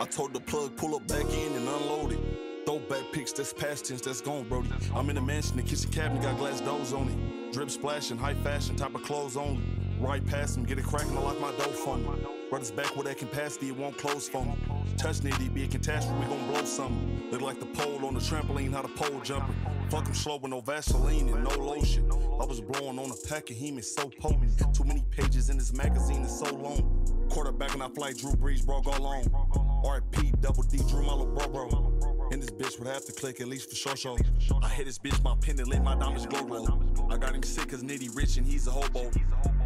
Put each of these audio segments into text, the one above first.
I told the plug, pull up back in and unload it. Throwback pics, that's past tense, that's gone, Brody. I'm in the mansion, the kitchen cabinet got glass doors on it. Drip splashing, high fashion, type of clothes only. Right past him, get it cracking, I lock my door for me. Brothers back with that capacity, it won't close for me. Touch Nitti, be a catastrophe, we gon' blow something. Look like the pole on the trampoline, how the pole jumping. Fuck him slow with no Vaseline and no lotion. I was blowing on a pack of heme, it's so potent. Too many pages in this magazine, it's so long. Quarterback and I fly Drew Brees, bro, go long. RP, double D, Drew, my little bro, bro. And this bitch would have to click at least for sure, show. I hit this bitch, my pendant, my diamonds glow, glow. I got him sick cause Nitti rich and he's a hobo.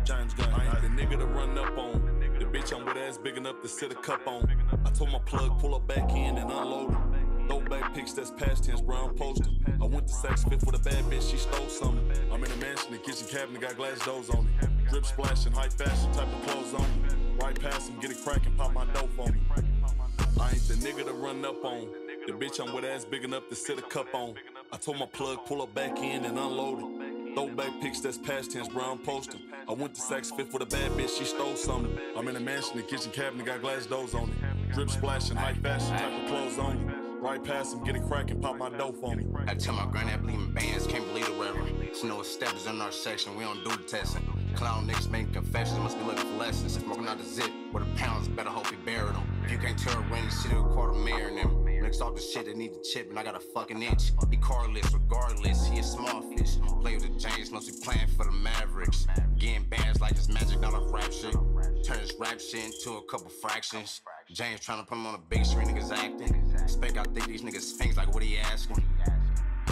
Giants gun, I ain't the nigga to run up on. The bitch I'm with ass big enough to sit a cup on. I told my plug, pull up back in and unload it. Throwback pics, that's past tense, brown poster. I went to Saks Fifth with a bad bitch, she stole something. I'm in a mansion, the kitchen cabinet got glass doors on it. Drip splashing, high fashion type of clothes on me. Right past him, get it cracking, pop my nigga up on. The bitch I'm with ass big enough to sit a cup on. I told my plug, pull up back in and unload it. Throwback pics, that's past tense, brown poster. I went to Saks Fifth with a bad bitch, she stole something. I'm in a mansion, the kitchen cabinet got glass doors on it. Drip splashing, high fashion type of clothes on you. Right past him, get it cracking, pop my dope on me. I tell my granddad bleeding bands, can't believe the reverend. She know steps in our section, we don't do the testing. Clown niggas making confessions, must be looking for lessons. Smoking out the zip, where the pounds, better buried when the city, a quarter mayor in them. Niggas talk the shit that need to chip, and I got a fucking itch. He carless, regardless, he a small fish. Play with the James, must be playing for the Mavericks. Getting bands like it's magic, not a rap shit. Turn this rap shit into a couple fractions. James trying to put him on a big screen, niggas acting. Spec, I think these niggas things like what he asking.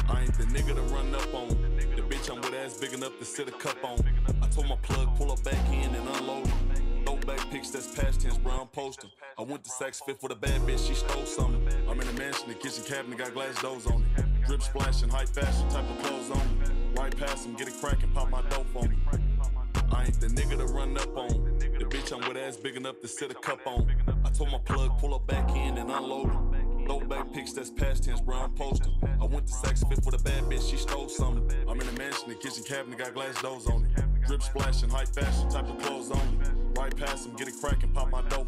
I ain't the nigga to run up on. The bitch I'm with ass big enough to sit a cup on. I told my plug, Pics, that's past tense, brown poster. I went to Saks Fifth with a bad bitch, she stole something. I'm in a mansion, the kitchen cabinet got glass doors on it. Drip splashing, high fashion type of clothes on me. Right past him, get a crack and pop my dope on me. I ain't the nigga to run up on. The bitch I'm with ass big enough to sit a cup on. I told my plug, pull up back in and unload it. Throwback pics, that's past tense, brown poster. I went to Saks Fifth with a bad bitch, she stole something. I'm in a mansion, the kitchen cabinet got glass doors on it. Drip splashing, high fashion type of clothes on. Right past him, get it cracking, pop my dope.